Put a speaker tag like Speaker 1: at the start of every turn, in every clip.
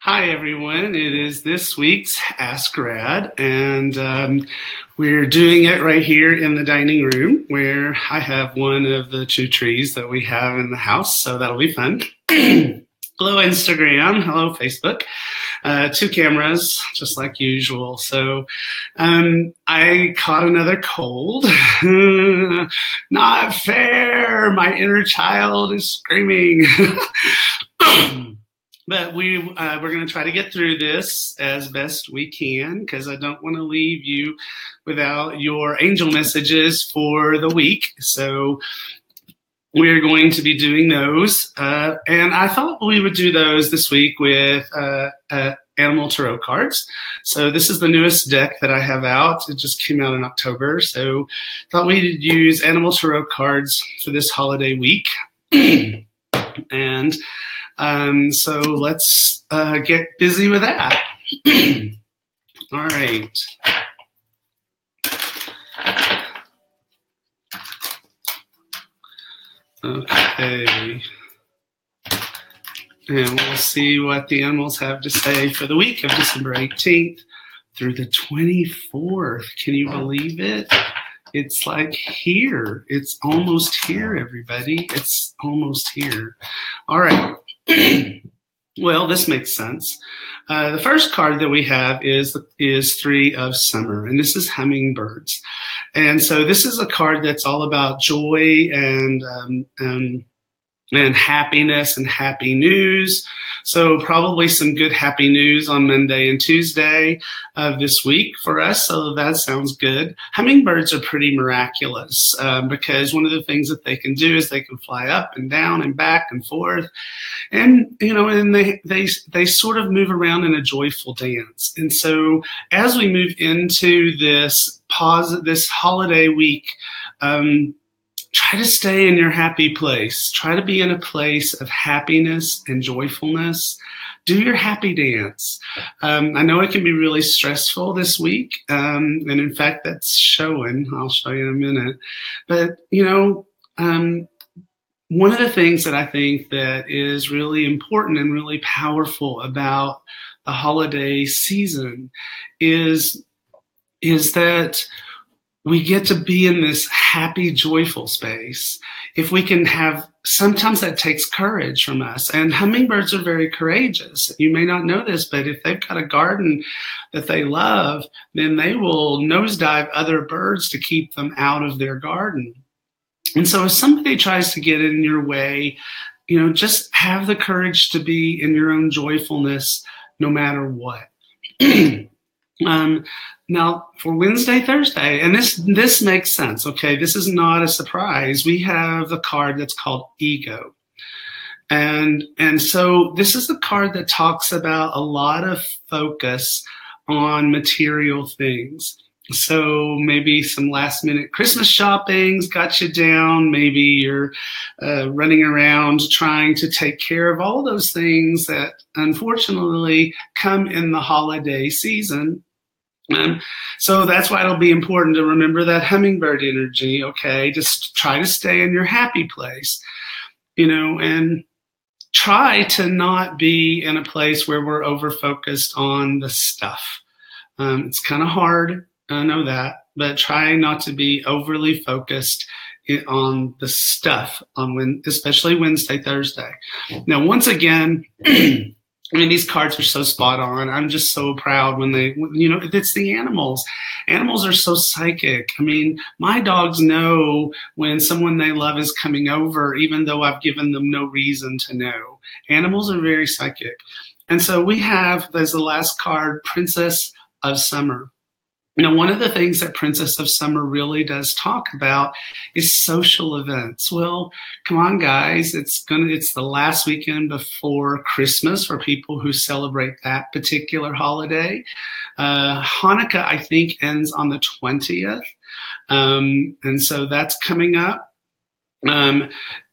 Speaker 1: Hi, everyone. It is this week's Ask Rad, and um, we're doing it right here in the dining room where I have one of the two trees that we have in the house, so that'll be fun. hello, Instagram. Hello, Facebook. Uh, two cameras, just like usual. So um, I caught another cold. Not fair. My inner child is screaming. but we uh, we're going to try to get through this as best we can because I don't want to leave you without your angel messages for the week. So we're going to be doing those, uh, and I thought we would do those this week with uh, uh animal tarot cards. So this is the newest deck that I have out. It just came out in October, so thought we'd use animal tarot cards for this holiday week, and um, so let's uh, get busy with that. All right. Okay. And we'll see what the animals have to say for the week of December 18th through the 24th. Can you believe it? It's like here. It's almost here, everybody. It's almost here. All right. well, this makes sense. Uh, the first card that we have is is three of summer, and this is hummingbirds. And so this is a card that's all about joy and um, and and happiness and happy news. So probably some good happy news on Monday and Tuesday of this week for us. So that sounds good. Hummingbirds are pretty miraculous um, because one of the things that they can do is they can fly up and down and back and forth, and you know, and they they they sort of move around in a joyful dance. And so as we move into this pause, this holiday week. Um, try to stay in your happy place. Try to be in a place of happiness and joyfulness. Do your happy dance. Um, I know it can be really stressful this week. Um, and in fact, that's showing. I'll show you in a minute. But, you know, um, one of the things that I think that is really important and really powerful about the holiday season is, is that we get to be in this happy, joyful space. If we can have, sometimes that takes courage from us. And hummingbirds are very courageous. You may not know this, but if they've got a garden that they love, then they will nosedive other birds to keep them out of their garden. And so if somebody tries to get in your way, you know, just have the courage to be in your own joyfulness no matter what. um, now for Wednesday, Thursday, and this this makes sense. Okay, this is not a surprise. We have the card that's called ego. And and so this is a card that talks about a lot of focus on material things. So maybe some last minute Christmas shoppings got you down. Maybe you're uh, running around trying to take care of all those things that unfortunately come in the holiday season um, so that's why it'll be important to remember that hummingbird energy, okay? Just try to stay in your happy place, you know, and try to not be in a place where we're over focused on the stuff. Um, it's kind of hard, I know that, but try not to be overly focused on the stuff on when, especially Wednesday, Thursday. Now, once again, I mean, these cards are so spot on. I'm just so proud when they, you know, it's the animals. Animals are so psychic. I mean, my dogs know when someone they love is coming over, even though I've given them no reason to know. Animals are very psychic. And so we have, there's the last card, Princess of Summer. Now, one of the things that Princess of Summer really does talk about is social events. Well, come on, guys. It's gonna, it's the last weekend before Christmas for people who celebrate that particular holiday. Uh, Hanukkah, I think, ends on the 20th. Um, and so that's coming up. Um,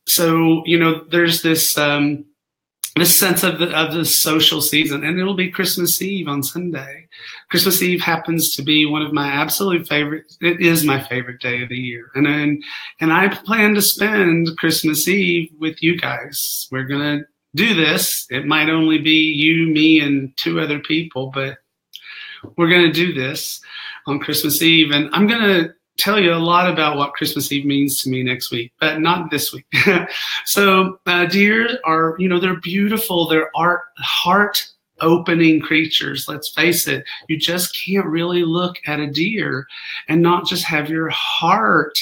Speaker 1: so, you know, there's this, um, this sense of the, of the social season. And it'll be christmas eve on sunday. Christmas eve happens to be one of my absolute favorite it is my favorite day of the year. And and, and i plan to spend christmas eve with you guys. We're gonna do this. It might only be you, me, and two other people, but we're going to do this on Christmas Eve. And I'm going to tell you a lot about what Christmas Eve means to me next week, but not this week. so, uh, deer are, you know, they're beautiful. They're art, heart opening creatures. Let's face it. You just can't really look at a deer and not just have your heart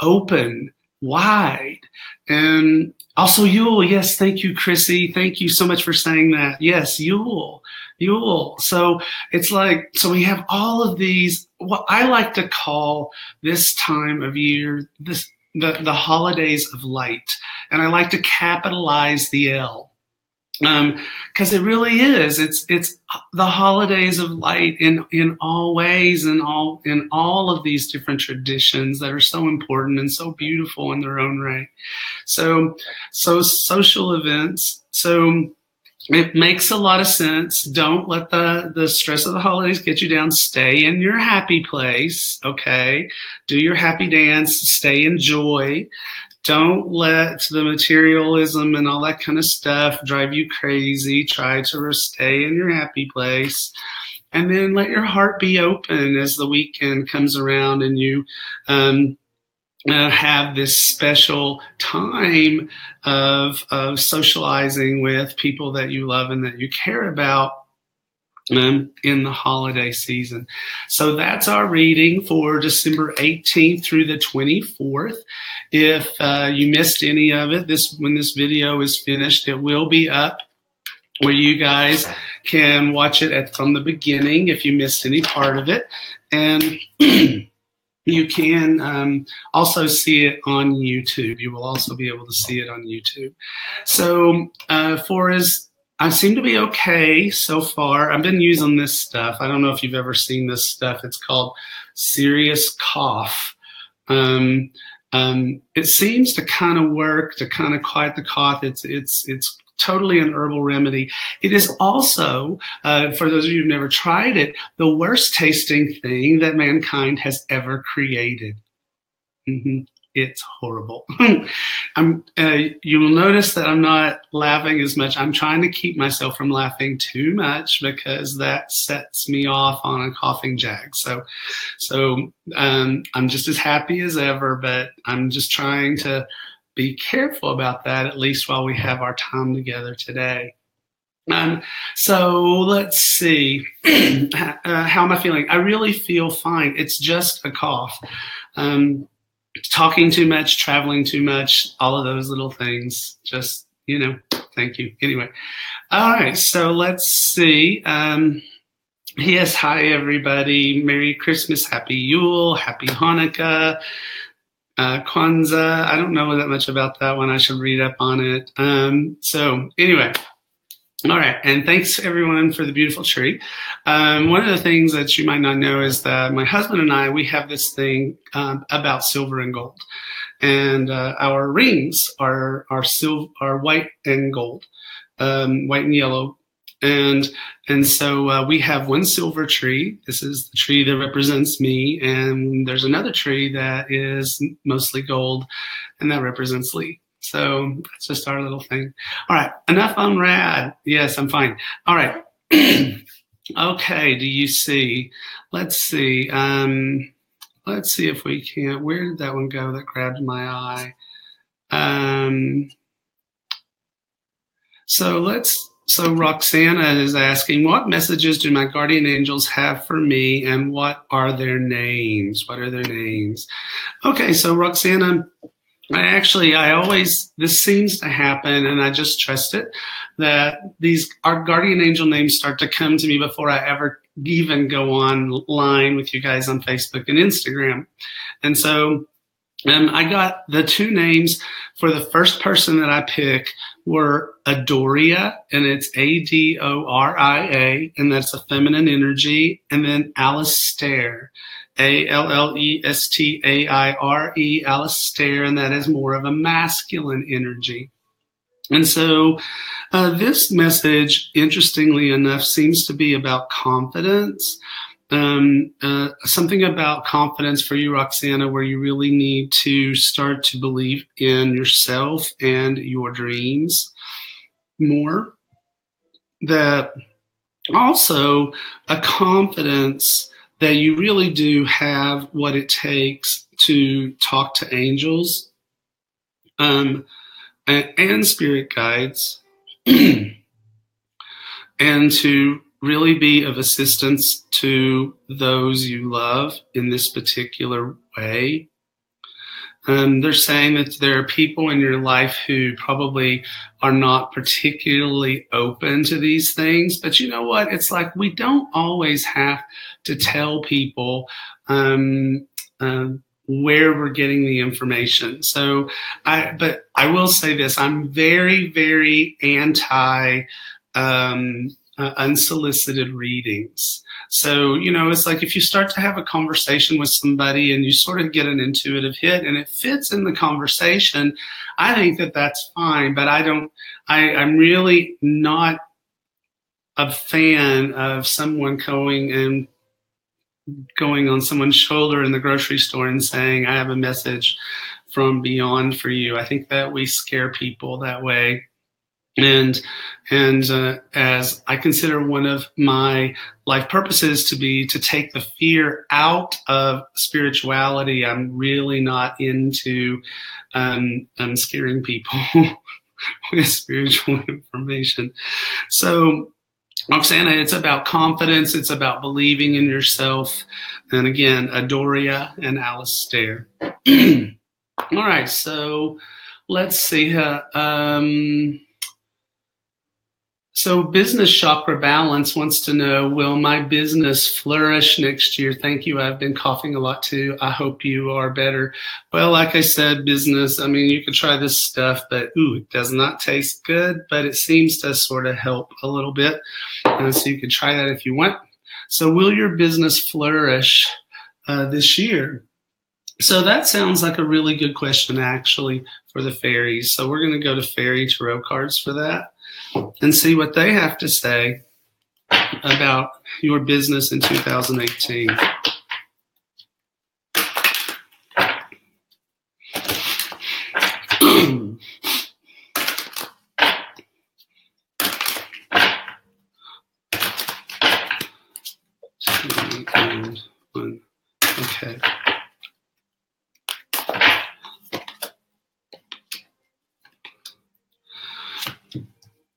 Speaker 1: open wide. And also Yule. Yes. Thank you, Chrissy. Thank you so much for saying that. Yes. Yule. Yule. So it's like, so we have all of these, what I like to call this time of year, this, the, the holidays of light. And I like to capitalize the L Um, because it really is. It's it's the holidays of light in in all ways and all in all of these different traditions that are so important and so beautiful in their own right. So so social events. So it makes a lot of sense. Don't let the, the stress of the holidays get you down. Stay in your happy place. Okay. Do your happy dance. Stay in joy. Don't let the materialism and all that kind of stuff drive you crazy. Try to stay in your happy place. And then let your heart be open as the weekend comes around and you um, uh, have this special time of, of socializing with people that you love and that you care about um, in the holiday season. So that's our reading for December 18th through the 24th. If uh, you missed any of it, this when this video is finished, it will be up where you guys can watch it at, from the beginning if you missed any part of it. And you can um, also see it on YouTube. You will also be able to see it on YouTube. So uh, for as I seem to be okay so far. I've been using this stuff. I don't know if you've ever seen this stuff. It's called Serious Cough. Um, um, it seems to kind of work to kind of quiet the cough. It's it's it's totally an herbal remedy. It is also, uh, for those of you who've never tried it, the worst tasting thing that mankind has ever created. Mm-hmm it's horrible. I'm, uh, you will notice that I'm not laughing as much. I'm trying to keep myself from laughing too much because that sets me off on a coughing jag. So, so um, I'm just as happy as ever, but I'm just trying to be careful about that at least while we have our time together today. Um, so let's see. uh, how am I feeling? I really feel fine. It's just a cough. Um, talking too much, traveling too much, all of those little things. Just, you know, thank you. Anyway. All right. So let's see. Um, yes. Hi, everybody. Merry Christmas. Happy Yule. Happy Hanukkah. Uh, Kwanzaa. I don't know that much about that one. I should read up on it. Um, so anyway, all right, and thanks everyone for the beautiful tree. Um, one of the things that you might not know is that my husband and I we have this thing um, about silver and gold, and uh, our rings are are silver, are white and gold, um, white and yellow, and and so uh, we have one silver tree. This is the tree that represents me, and there's another tree that is mostly gold, and that represents Lee. So that's just our little thing. All right, enough on rad. Yes, I'm fine. All right. okay, do you see? Let's see. Um, let's see if we can. Where did that one go that grabbed my eye? Um, so let's. So Roxana is asking, what messages do my guardian angels have for me, and what are their names? What are their names? Okay, so Roxana, I actually, I always, this seems to happen and I just trust it that these, our guardian angel names start to come to me before I ever even go online with you guys on Facebook and Instagram. And so, um, I got the two names for the first person that I pick were Adoria, and it's A D O R I A, and that's a feminine energy, and then Alistair, a L L E S T A I R E, Alistair, and that is more of a masculine energy. And so uh, this message, interestingly enough, seems to be about confidence. Um, uh, something about confidence for you, Roxana, where you really need to start to believe in yourself and your dreams more. That also a confidence that you really do have what it takes to talk to angels um, and, and spirit guides and to really be of assistance to those you love in this particular way. Um, they're saying that there are people in your life who probably are not particularly open to these things. But you know what? It's like we don't always have to tell people um, um, where we're getting the information. So I, but I will say this: I'm very, very anti um, uh, unsolicited readings. So, you know, it's like if you start to have a conversation with somebody and you sort of get an intuitive hit and it fits in the conversation, I think that that's fine. But I don't, I, I'm really not a fan of someone going and going on someone's shoulder in the grocery store and saying, I have a message from beyond for you. I think that we scare people that way and and uh, as I consider one of my life purposes to be to take the fear out of spirituality, I'm really not into um, um scaring people with spiritual information. So, Roxana, it's about confidence. It's about believing in yourself. And again, Adoria and Alistair. All right, so let's see. Uh, um, so, Business Chakra Balance wants to know Will my business flourish next year? Thank you. I've been coughing a lot too. I hope you are better. Well, like I said, business, I mean, you could try this stuff, but ooh, it does not taste good, but it seems to sort of help a little bit. And so, you could try that if you want. So, will your business flourish uh, this year? So, that sounds like a really good question, actually, for the fairies. So, we're going to go to fairy tarot cards for that and see what they have to say about your business in 2018. okay.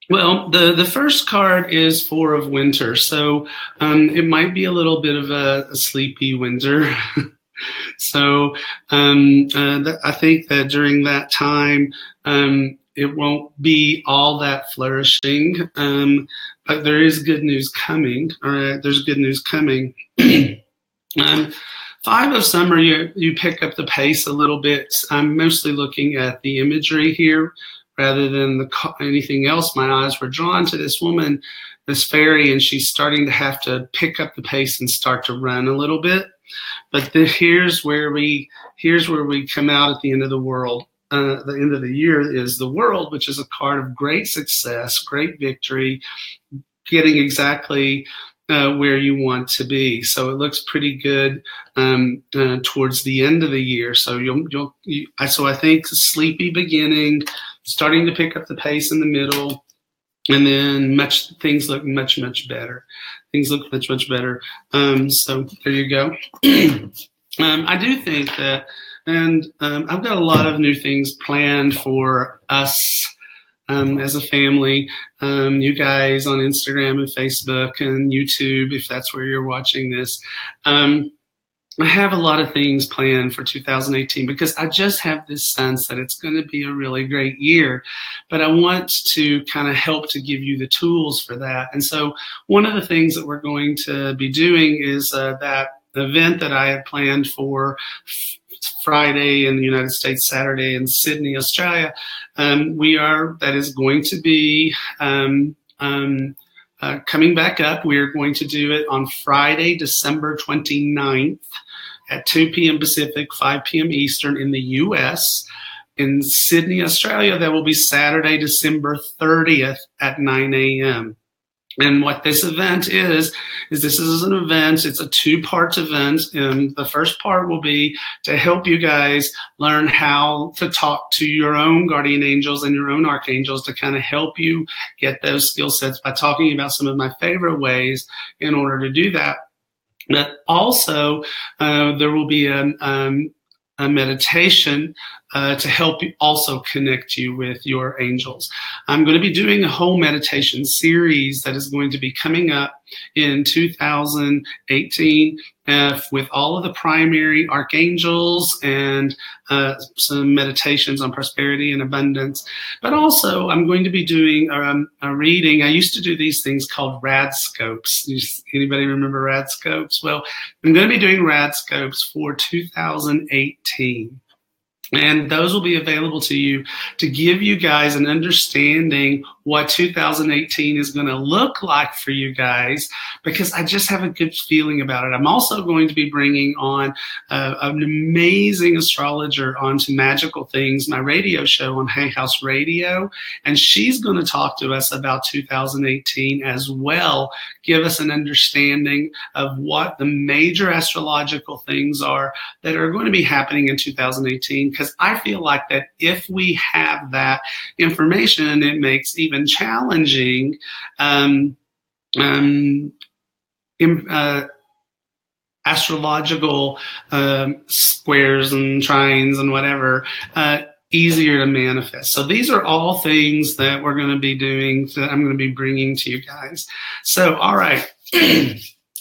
Speaker 1: Well, the, the first card is Four of Winter. So um, it might be a little bit of a, a sleepy winter. so um, uh, th- I think that during that time, um, it won't be all that flourishing. Um, but there is good news coming. All right, there's good news coming. Um, five of summer, you, you pick up the pace a little bit. I'm mostly looking at the imagery here rather than the, anything else. My eyes were drawn to this woman, this fairy, and she's starting to have to pick up the pace and start to run a little bit. But the, here's where we here's where we come out at the end of the world. Uh, the end of the year is the world, which is a card of great success, great victory, getting exactly uh, where you want to be. So it looks pretty good um, uh, towards the end of the year. So you'll, you'll, you, so I think sleepy beginning, starting to pick up the pace in the middle, and then much things look much much better. Things look much much better. Um, so there you go. um, I do think that, and um, I've got a lot of new things planned for us. Um, as a family, um, you guys on Instagram and Facebook and YouTube, if that's where you're watching this. Um, I have a lot of things planned for 2018 because I just have this sense that it's going to be a really great year. But I want to kind of help to give you the tools for that. And so one of the things that we're going to be doing is uh, that event that I had planned for Friday in the United States, Saturday in Sydney, Australia. Um, we are, that is going to be, um, um, uh, coming back up. We are going to do it on Friday, December 29th at 2 p.m. Pacific, 5 p.m. Eastern in the U.S. In Sydney, Australia, that will be Saturday, December 30th at 9 a.m. And what this event is, is this is an event. It's a two part event. And the first part will be to help you guys learn how to talk to your own guardian angels and your own archangels to kind of help you get those skill sets by talking about some of my favorite ways in order to do that. But also, uh, there will be um, a meditation uh, to help also connect you with your angels. I'm going to be doing a whole meditation series that is going to be coming up in 2018 uh, with all of the primary archangels and uh, some meditations on prosperity and abundance. But also, I'm going to be doing um, a reading. I used to do these things called rad scopes. Anybody remember rad scopes? Well, I'm going to be doing rad scopes for 2018. And those will be available to you to give you guys an understanding what 2018 is going to look like for you guys because I just have a good feeling about it. I'm also going to be bringing on uh, an amazing astrologer onto Magical Things, my radio show on Hay House Radio, and she's going to talk to us about 2018 as well, give us an understanding of what the major astrological things are that are going to be happening in 2018 because I feel like that if we have that information, it makes even challenging um, um, uh, astrological um, squares and trines and whatever uh, easier to manifest. So these are all things that we're going to be doing that I'm going to be bringing to you guys. So, all right.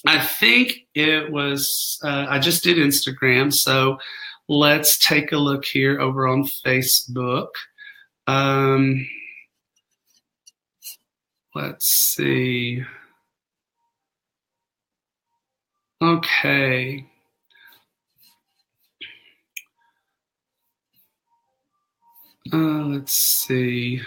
Speaker 1: I think it was, uh, I just did Instagram. So let's take a look here over on Facebook. Um, Let's see. Okay. Uh, let's see.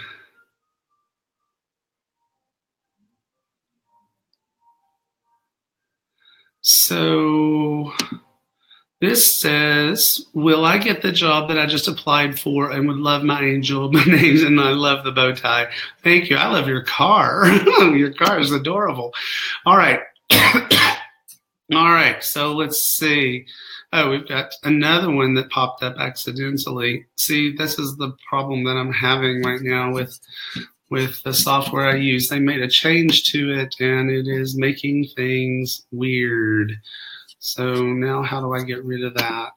Speaker 1: So this says, Will I get the job that I just applied for and would love my angel? My name's and I love the bow tie. Thank you. I love your car. your car is adorable. All right. All right. So let's see. Oh, we've got another one that popped up accidentally. See, this is the problem that I'm having right now with with the software I use. They made a change to it and it is making things weird. So now how do I get rid of that?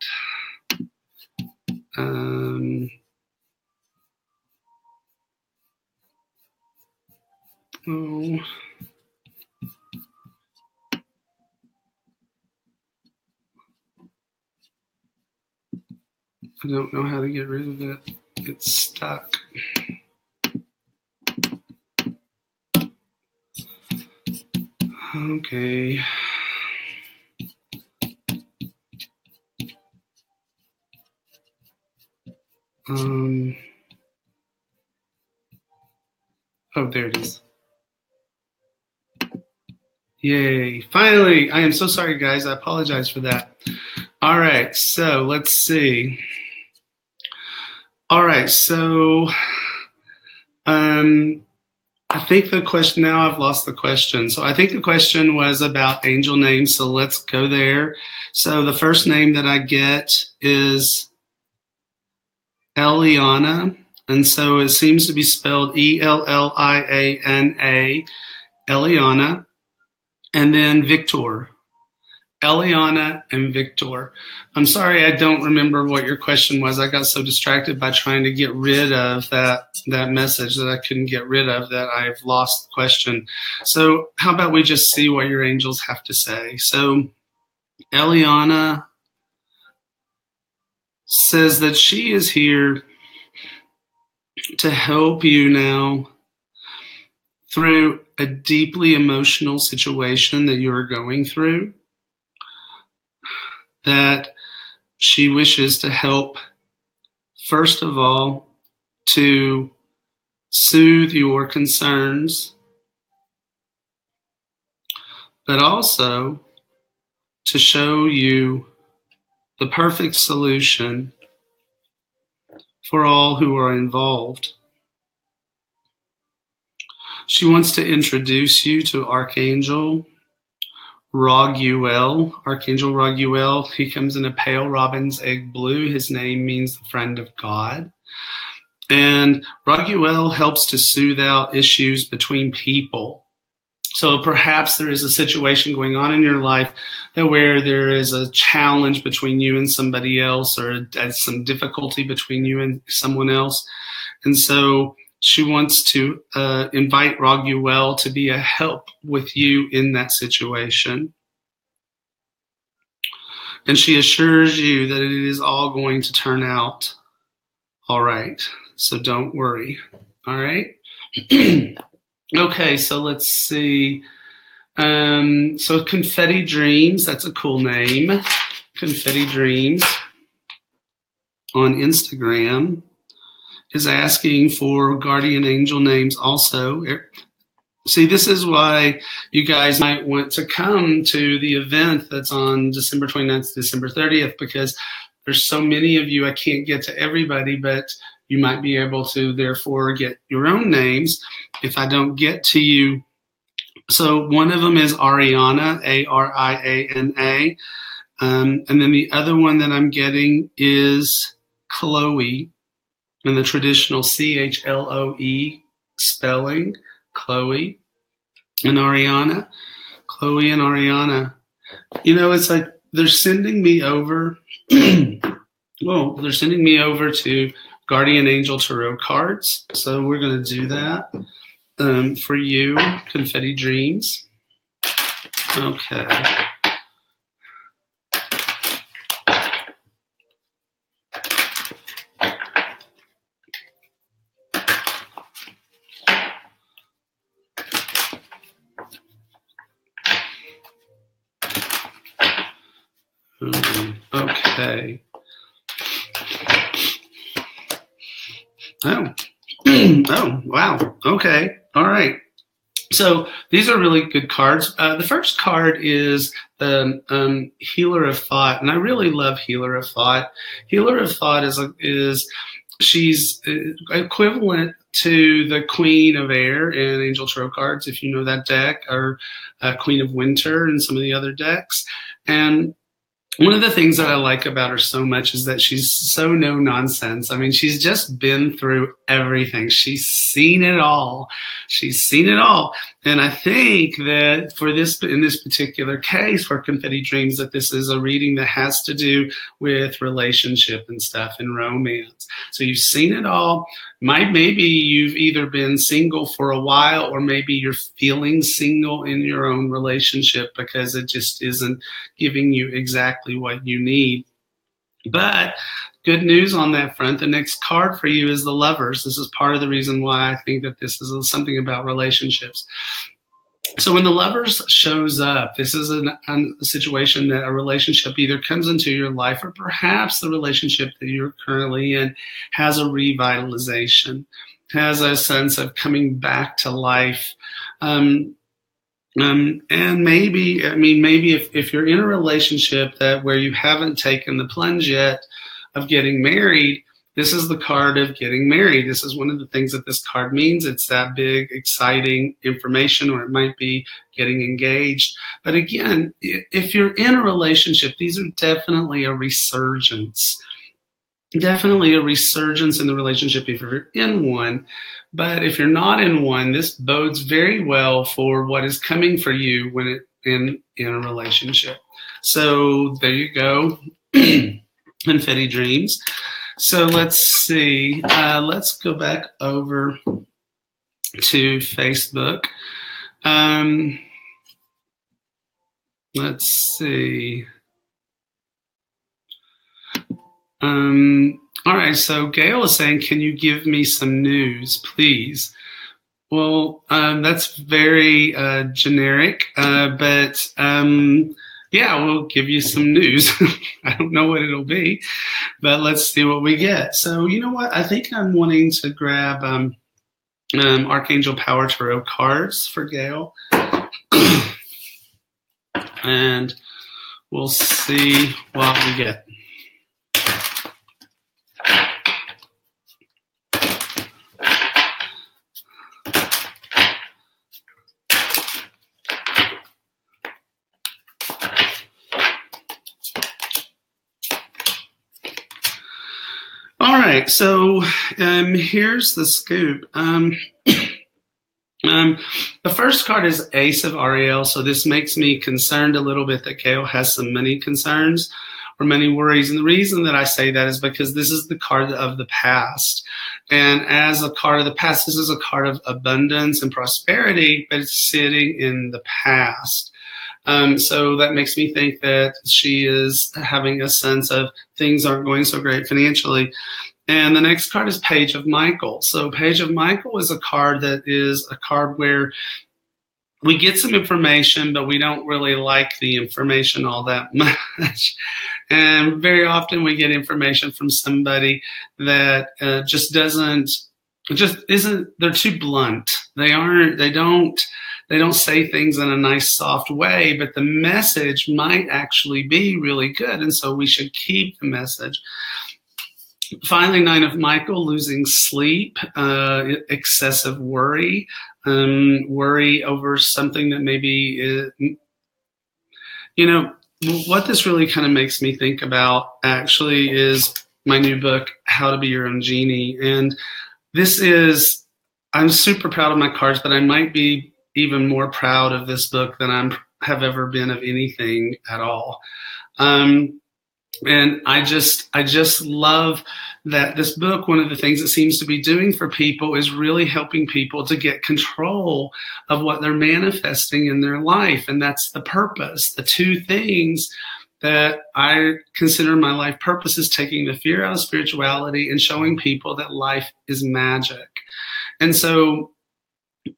Speaker 1: Um, oh. I don't know how to get rid of it. It's stuck. Okay. Um, oh, there it is. Yay. Finally, I am so sorry, guys. I apologize for that. All right, so let's see. All right, so um, I think the question now I've lost the question. So I think the question was about angel names. So let's go there. So the first name that I get is Eliana, and so it seems to be spelled E L L I A N A, Eliana, and then Victor. Eliana and Victor. I'm sorry I don't remember what your question was. I got so distracted by trying to get rid of that that message that I couldn't get rid of that I've lost the question. So how about we just see what your angels have to say? So Eliana says that she is here to help you now through a deeply emotional situation that you are going through. That she wishes to help, first of all, to soothe your concerns, but also to show you the perfect solution for all who are involved. She wants to introduce you to Archangel Raguel, Archangel Raguel. He comes in a pale robin's egg blue. His name means the friend of God. And Raguel helps to soothe out issues between people. So perhaps there is a situation going on in your life that where there is a challenge between you and somebody else or some difficulty between you and someone else. And so she wants to uh, invite Raguel to be a help with you in that situation. And she assures you that it is all going to turn out all right. So don't worry. All right. okay, so let's see. Um, so Confetti Dreams, that's a cool name. Confetti Dreams on Instagram is asking for guardian angel names also. See, this is why you guys might want to come to the event that's on December 29th, December 30th, because there's so many of you, I can't get to everybody, but you might be able to therefore get your own names if I don't get to you. So one of them is Ariana, A R I A N A. Um, and then the other one that I'm getting is Chloe, in the traditional C H L O E spelling, Chloe and Ariana. Chloe and Ariana. You know, it's like they're sending me over. well, they're sending me over to Guardian Angel Tarot cards. So we're going to do that um, for you, Confetti Dreams. Okay. Okay. Oh. oh, wow. Okay. All right. So these are really good cards. Uh, the first card is the um, Healer of Thought, and I really love Healer of Thought. Healer of Thought is a, is she's uh, equivalent to the Queen of Air in Angel Tarot cards, if you know that deck, or uh, Queen of Winter and some of the other decks. And one of the things that I like about her so much is that she's so no nonsense. I mean, she's just been through everything. She's seen it all. She's seen it all. And I think that for this, in this particular case for Confetti Dreams, that this is a reading that has to do with relationship and stuff and romance. So you've seen it all might maybe you've either been single for a while or maybe you're feeling single in your own relationship because it just isn't giving you exactly what you need but good news on that front. The next card for you is the lovers. This is part of the reason why i think that this is something about relationships. So when the lovers shows up this is an, a situation that a relationship either comes into your life or perhaps the relationship that you're currently in has a revitalization has a sense of coming back to life. Um, um, and maybe i mean maybe if, if you're in a relationship that where you haven't taken the plunge yet of getting married this is the card of getting married. This is one of the things that this card means. It's that big, exciting information, or it might be getting engaged. But again, if you're in a relationship, these are definitely a resurgence. Definitely a resurgence in the relationship if you're in one. But if you're not in one, this bodes very well for what is coming for you when it in in a relationship. So there you go. Confetti dreams. So let's see. Uh, let's go back over to Facebook. Um, let's see. Um, all right. So Gail is saying, "Can you give me some news, please?" Well, um, that's very uh, generic, uh, but um, yeah, we'll give you some news. I don't know what it'll be, but let's see what we get. So, you know what? I think I'm wanting to grab um, um, Archangel Power Tarot cards for Gail. and we'll see what we get. Right. So um, here's the scoop. Um, um, the first card is Ace of Ariel. So this makes me concerned a little bit that Gail has some money concerns or many worries. And the reason that I say that is because this is the card of the past. And as a card of the past, this is a card of abundance and prosperity, but it's sitting in the past. Um, so that makes me think that she is having a sense of things aren't going so great financially. And the next card is Page of Michael. So Page of Michael is a card that is a card where we get some information, but we don't really like the information all that much. and very often we get information from somebody that uh, just doesn't, just isn't, they're too blunt. They aren't, they don't, they don't say things in a nice, soft way, but the message might actually be really good. And so we should keep the message. Finally, nine of Michael, losing sleep, uh, excessive worry, um, worry over something that maybe, is, you know, what this really kind of makes me think about actually is my new book, How to Be Your Own Genie. And this is, I'm super proud of my cards, but I might be even more proud of this book than I have ever been of anything at all. Um, and I just, I just love that this book, one of the things it seems to be doing for people is really helping people to get control of what they're manifesting in their life. And that's the purpose. The two things that I consider my life purpose is taking the fear out of spirituality and showing people that life is magic. And so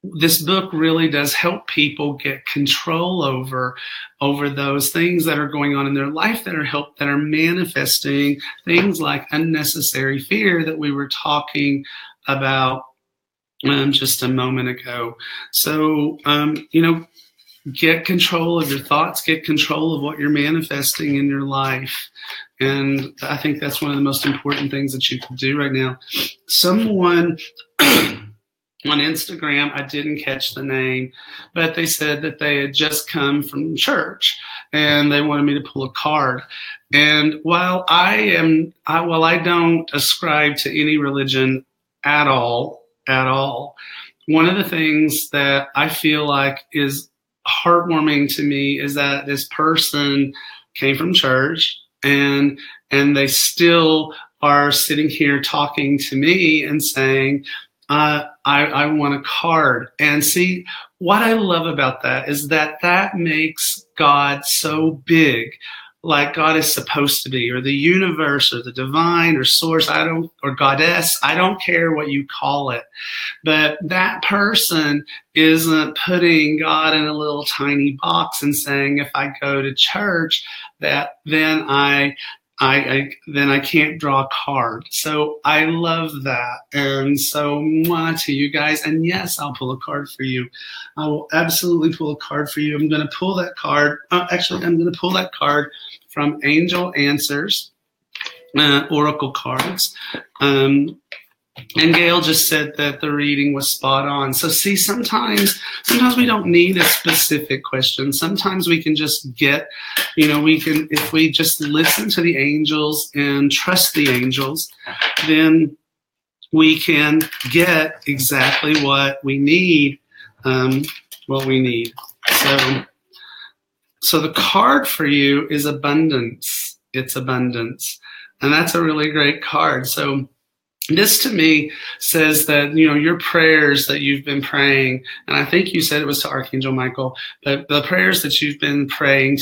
Speaker 1: this book really does help people get control over over those things that are going on in their life that are help that are manifesting things like unnecessary fear that we were talking about um, just a moment ago. So um, you know, get control of your thoughts, get control of what you're manifesting in your life. And I think that's one of the most important things that you can do right now. Someone on Instagram. I didn't catch the name, but they said that they had just come from church and they wanted me to pull a card. And while I am, I, while I don't ascribe to any religion at all, at all, one of the things that I feel like is heartwarming to me is that this person came from church and and they still are sitting here talking to me and saying uh, I, I want a card. And see, what I love about that is that that makes God so big, like God is supposed to be, or the universe, or the divine, or source. I don't, or goddess. I don't care what you call it, but that person isn't putting God in a little tiny box and saying, if I go to church, that then I I, I, then I can't draw a card. So I love that. And so mwah to you guys. And yes, I'll pull a card for you. I will absolutely pull a card for you. I'm going to pull that card. Uh, actually, I'm going to pull that card from Angel Answers, uh, Oracle cards. Um, and Gail just said that the reading was spot on. So see, sometimes, sometimes we don't need a specific question. Sometimes we can just get, you know, we can, if we just listen to the angels and trust the angels, then we can get exactly what we need, um, what we need. So, so the card for you is abundance. It's abundance. And that's a really great card. So, this to me says that you know your prayers that you've been praying and i think you said it was to archangel michael but the prayers that you've been praying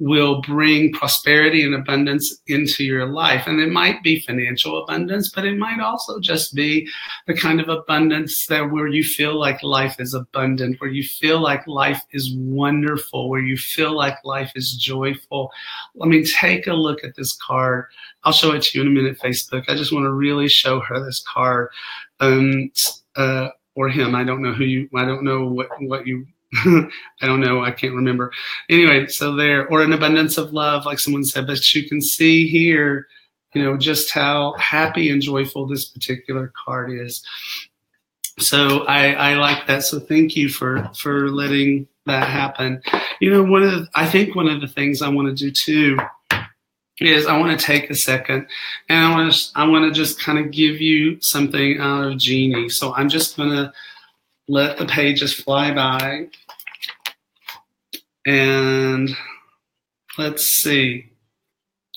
Speaker 1: will bring prosperity and abundance into your life and it might be financial abundance but it might also just be the kind of abundance that where you feel like life is abundant where you feel like life is wonderful where you feel like life is joyful Let me take a look at this card I'll show it to you in a minute, Facebook. I just want to really show her this card, um, uh, or him. I don't know who you. I don't know what what you. I don't know. I can't remember. Anyway, so there, or an abundance of love, like someone said. But you can see here, you know, just how happy and joyful this particular card is. So I, I like that. So thank you for for letting that happen. You know, one of the, I think one of the things I want to do too is I want to take a second and I want to I want to just kind of give you something out of Genie. So I'm just going to let the pages fly by and let's see.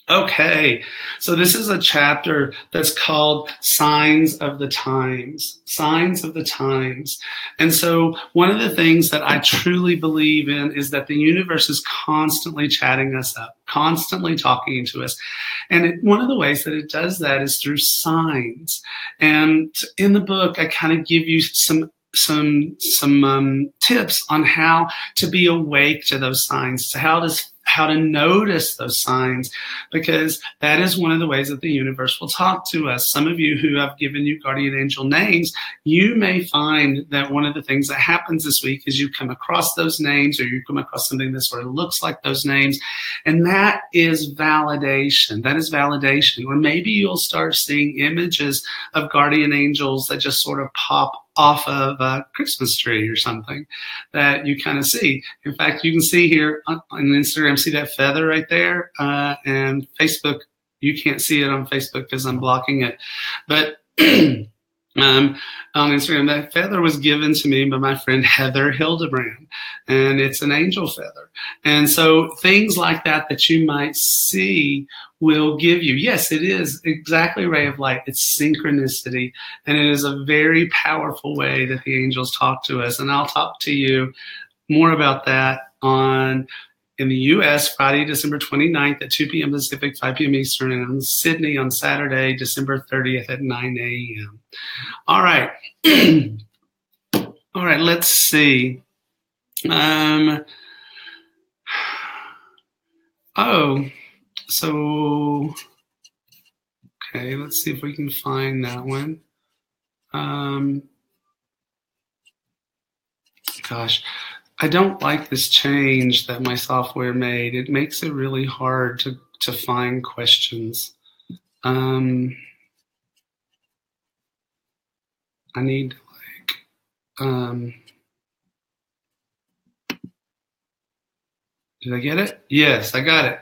Speaker 1: Okay, so this is a chapter that's called Signs of the Times. Signs of the Times. And so, one of the things that I truly believe in is that the universe is constantly chatting us up, constantly talking to us. And it, one of the ways that it does that is through signs. And in the book, I kind of give you some some some um, tips on how to be awake to those signs, to how to how to notice those signs, because that is one of the ways that the universe will talk to us. Some of you who have given you guardian angel names, you may find that one of the things that happens this week is you come across those names or you come across something that sort of looks like those names. And that is validation. That is validation. Or maybe you'll start seeing images of guardian angels that just sort of pop off of a Christmas tree or something that you kind of see. In fact, you can see here on, Instagram, see that feather right there, uh, and Facebook. You can't see it on Facebook because I'm blocking it, but. um, on Instagram. That feather was given to me by my friend Heather Hildebrand, and it's an angel feather. And so things like that that you might see will give you, yes, it is exactly ray of light. It's synchronicity, and it is a very powerful way that the angels talk to us. And I'll talk to you more about that on in the US Friday, December 29th at 2 p.m. Pacific, 5 p.m. Eastern, and in Sydney on Saturday, December 30th at 9 a.m. All right. All right, let's see. Um, oh, so, okay, let's see if we can find that one. Um, gosh, I don't like this change that my software made. It makes it really hard to, to find questions. Um, I need like, um, did I get it? Yes, I got it.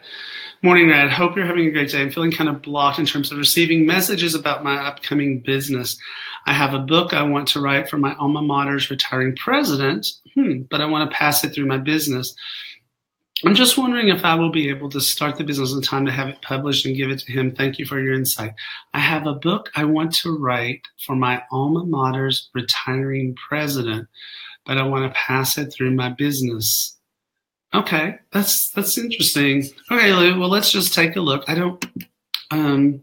Speaker 1: Morning, Rad. Hope you're having a great day. I'm feeling kind of blocked in terms of receiving messages about my upcoming business. I have a book I want to write for my alma mater's retiring president, hmm, but I want to pass it through my business. I'm just wondering if I will be able to start the business in time to have it published and give it to him. Thank you for your insight. I have a book I want to write for my alma mater's retiring president, but I want to pass it through my business. Okay, that's that's interesting. Okay, Lou. Well, let's just take a look. I don't. Um.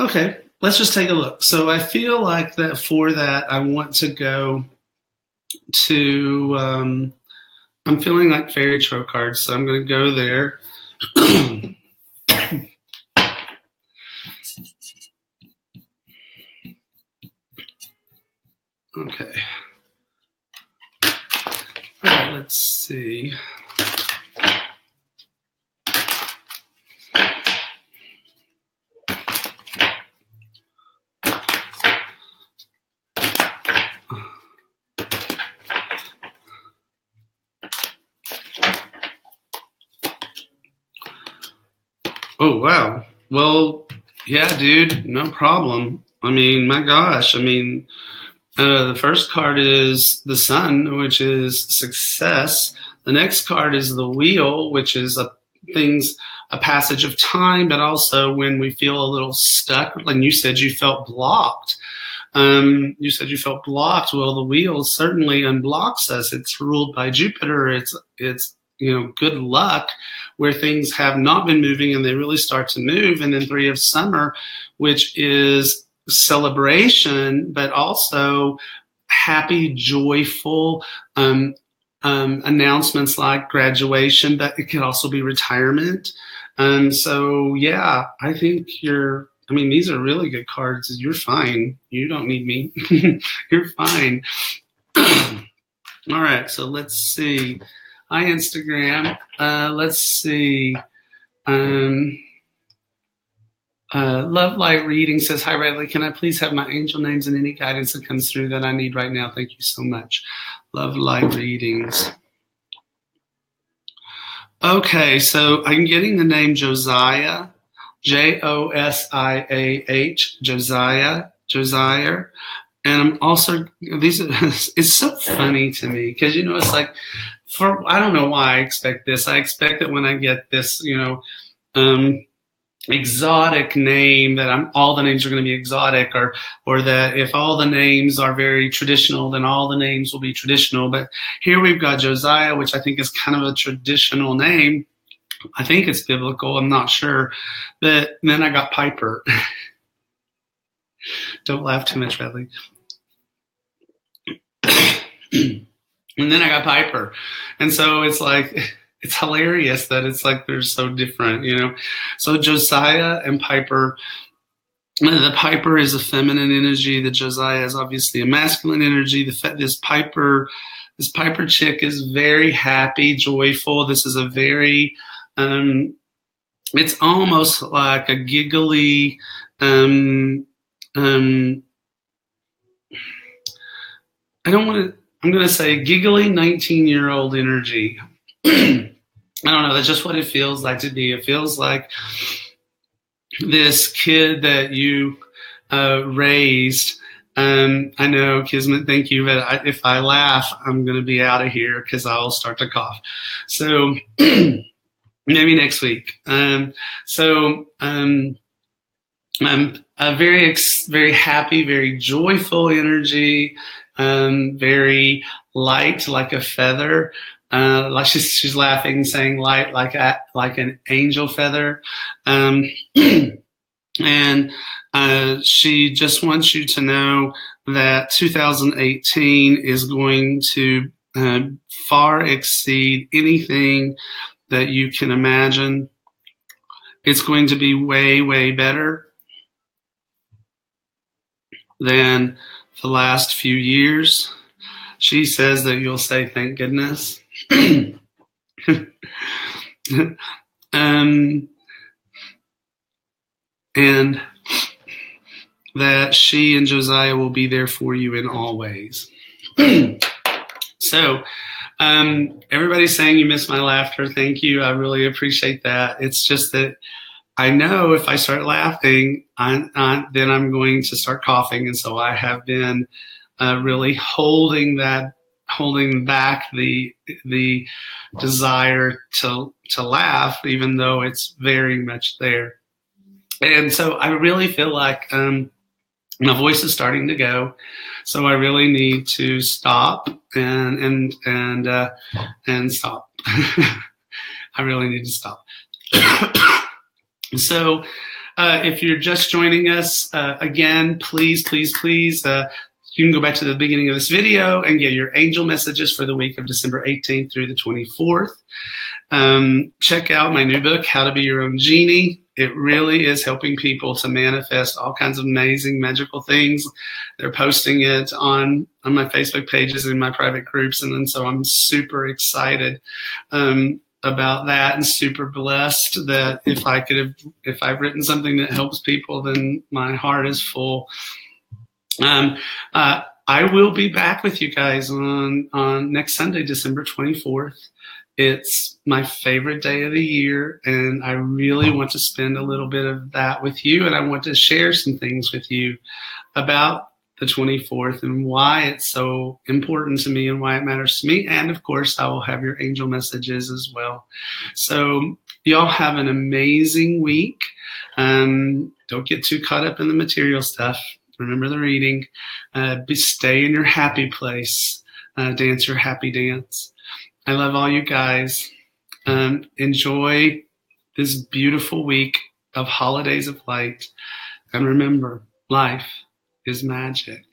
Speaker 1: Okay, let's just take a look. So I feel like that for that, I want to go to. Um, I'm feeling like Fairy Tarot cards, so I'm going to go there. okay. Let's see. Oh wow. Well, yeah, dude, no problem. I mean, my gosh. I mean, uh, the first card is the sun, which is success. The next card is the wheel, which is a things a passage of time, but also when we feel a little stuck. Like you said, you felt blocked. Um, you said you felt blocked. Well, the wheel certainly unblocks us. It's ruled by Jupiter. It's it's you know good luck where things have not been moving and they really start to move. And then three of summer, which is celebration, but also happy, joyful um, um, announcements like graduation, but it could also be retirement. And so, yeah, I think you're. I mean, these are really good cards. You're fine. You don't need me. you're fine. All right, so let's see. Hi, Instagram. Uh, let's see. Um, uh, Love Light Reading says, Hi, Radleigh. Can I please have my angel names and any guidance that comes through that I need right now? Thank you so much. Love Light Readings. Okay, so I'm getting the name Josiah, J O S I A H, Josiah, Josiah. And I'm also these. Are, it's so funny to me because you know it's like for I don't know why I expect this. I expect that when I get this, you know, um, exotic name that I'm all the names are going to be exotic or or that if all the names are very traditional then all the names will be traditional. But here we've got Josiah which I think is kind of a traditional name. I think it's biblical I'm not sure. But then I got Piper. Don't laugh too much Bradley. And then I got Piper. And so it's like it's hilarious that it's like they're so different, you know. So Josiah and Piper, the Piper is a feminine energy. The Josiah is obviously a masculine energy. The this Piper, this Piper chick is very happy, joyful. This is a very, um, it's almost like a giggly, um, um, I don't want to. I'm going to say giggly 19 year old energy. I don't know. That's just what it feels like to be. It feels like this kid that you uh, raised. Um, I know, Kismet, thank you. But I, if I laugh, I'm going to be out of here because I'll start to cough. So maybe next week. Um, so um, I'm a very, ex- very happy, very joyful energy, um, very light like a feather. Uh, like she's, she's laughing, saying light like a, like an angel feather. Um, and uh, she just wants you to know that 2018 is going to uh, far exceed anything that you can imagine. It's going to be way, way better than the last few years. She says that you'll say, thank goodness. um, and that she and Josiah will be there for you in all ways. so, um, everybody's saying you miss my laughter. Thank you. I really appreciate that. It's just that I know if I start laughing, I, I, then I'm going to start coughing. And so I have been uh, really holding that holding back the the desire to to laugh, even though it's very much there. And so I really feel like um, my voice is starting to go, so I really need to stop and and and uh, and stop. I really need to stop. so. Uh, if you're just joining us, uh, again, please, please, please uh, you can go back to the beginning of this video and get your angel messages for the week of December 18th through the 24th. Um, check out my new book, How to Be Your Own Genie. It really is helping people to manifest all kinds of amazing magical things. They're posting it on, on my Facebook pages and my private groups. And then so I'm super excited. Um, about that and super blessed that if I could have, if I've written something that helps people, then my heart is full. Um, uh, I will be back with you guys on, on next Sunday, December 24th. It's my favorite day of the year, and I really want to spend a little bit of that with you. And I want to share some things with you about the 24th and why it's so important to me and why it matters to me. And of course, I will have your angel messages as well. So, y'all have an amazing week. Um, don't get too caught up in the material stuff. Remember the reading. Uh, be, stay in your happy place. Uh, dance your happy dance. I love all you guys. Um, enjoy this beautiful week of holidays of light. And remember, life is magic.